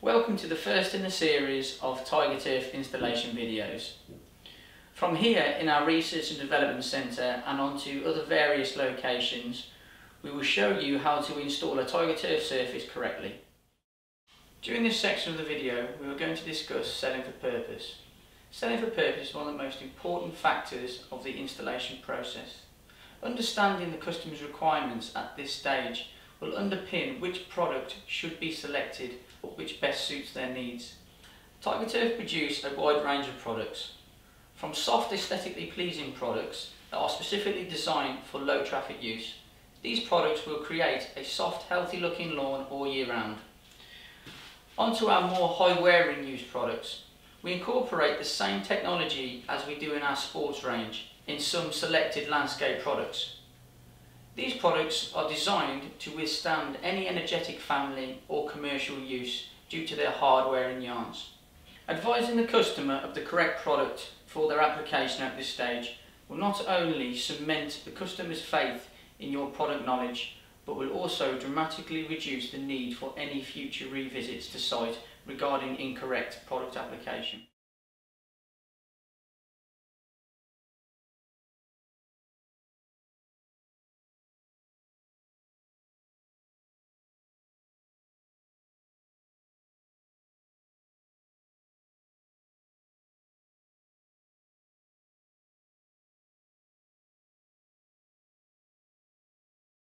Welcome to the first in the series of TigerTurf installation videos. From here in our Research and Development Centre and onto other various locations we will show you how to install a TigerTurf surface correctly. During this section of the video we are going to discuss selling for purpose. Selling for purpose is one of the most important factors of the installation process. Understanding the customer's requirements at this stage will underpin which product should be selected which best suits their needs. TigerTurf produce a wide range of products, from soft aesthetically pleasing products that are specifically designed for low traffic use. These products will create a soft healthy looking lawn all year round. Onto our more high wearing use products. We incorporate the same technology as we do in our sports range in some selected landscape products. These products are designed to withstand any energetic family or commercial use due to their hardware and yarns. Advising the customer of the correct product for their application at this stage will not only cement the customer's faith in your product knowledge but will also dramatically reduce the need for any future revisits to site regarding incorrect product application.